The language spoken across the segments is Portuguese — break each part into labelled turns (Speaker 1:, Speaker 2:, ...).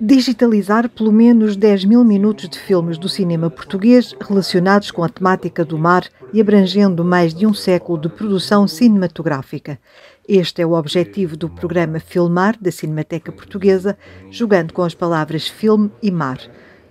Speaker 1: digitalizar pelo menos 10 mil minutos de filmes do cinema português relacionados com a temática do mar e abrangendo mais de um século de produção cinematográfica. Este é o objetivo do programa Filmar da Cinemateca Portuguesa, jogando com as palavras filme e mar.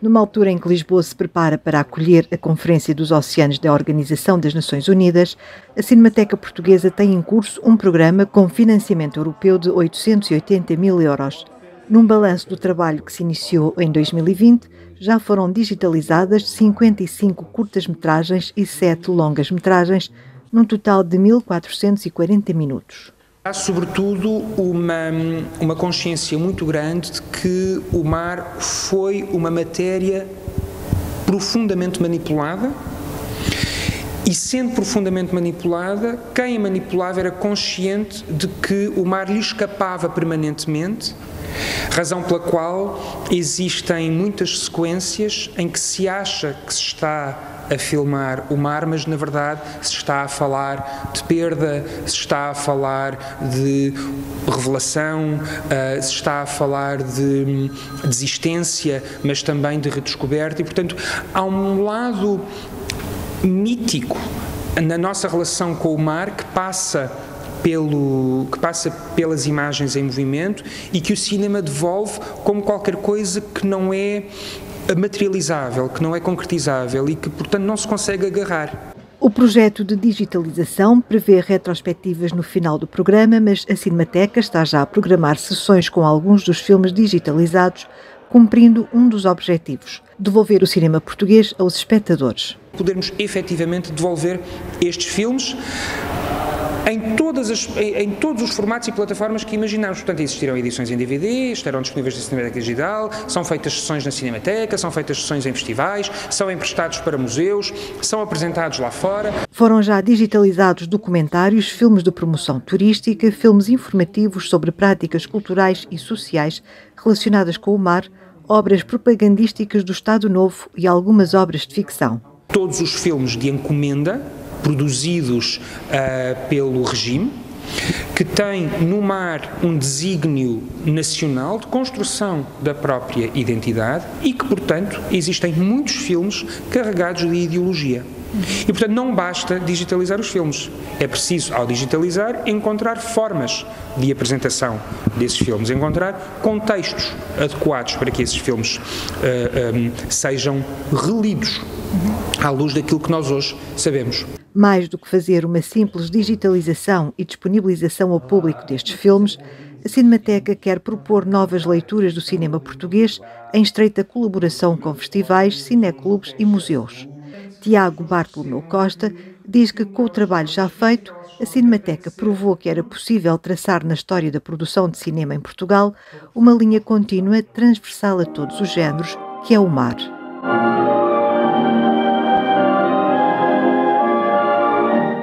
Speaker 1: Numa altura em que Lisboa se prepara para acolher a Conferência dos Oceanos da Organização das Nações Unidas, a Cinemateca Portuguesa tem em curso um programa com financiamento europeu de 880 mil euros. Num balanço do trabalho que se iniciou em 2020, já foram digitalizadas 55 curtas-metragens e 7 longas-metragens, num total de 1.440 minutos.
Speaker 2: Há, sobretudo, uma, uma consciência muito grande de que o mar foi uma matéria profundamente manipulada e, sendo profundamente manipulada, quem a manipulava era consciente de que o mar lhe escapava permanentemente, razão pela qual existem muitas sequências em que se acha que se está a filmar o mar, mas na verdade se está a falar de perda, se está a falar de revelação, uh, se está a falar de desistência, mas também de redescoberta, e portanto há um lado mítico na nossa relação com o mar que passa pelo, que passa pelas imagens em movimento e que o cinema devolve como qualquer coisa que não é materializável, que não é concretizável e que, portanto, não se consegue agarrar.
Speaker 1: O projeto de digitalização prevê retrospectivas no final do programa, mas a Cinemateca está já a programar sessões com alguns dos filmes digitalizados, cumprindo um dos objetivos: devolver o cinema português aos espectadores.
Speaker 2: Podermos efetivamente devolver estes filmes em, todas as, em, em, todos os formatos e plataformas que imaginamos. Portanto, existirão edições em DVD, estarão disponíveis na Cinemateca Digital, são feitas sessões na Cinemateca, são feitas sessões em festivais, são emprestados para museus, são apresentados lá fora.
Speaker 1: Foram já digitalizados documentários, filmes de promoção turística, filmes informativos sobre práticas culturais e sociais relacionadas com o mar, obras propagandísticas do Estado Novo e algumas obras de ficção.
Speaker 2: Todos os filmes de encomenda produzidos uh, pelo regime, que tem no mar um desígnio nacional de construção da própria identidade e que, portanto, existem muitos filmes carregados de ideologia. E, portanto, não basta digitalizar os filmes. É preciso, ao digitalizar, encontrar formas de apresentação desses filmes, encontrar contextos adequados para que esses filmes uh, eh, um, eh, sejam relidos à luz daquilo que nós hoje sabemos.
Speaker 1: Mais do que fazer uma simples digitalização e disponibilização ao público destes filmes, a Cinemateca quer propor novas leituras do cinema português em estreita colaboração com festivais, cineclubes e museus. Tiago Bartolomeu Costa diz que, com o trabalho já feito, a Cinemateca provou que era possível traçar na história da produção de cinema em Portugal uma linha contínua transversal a todos os géneros, que é o mar.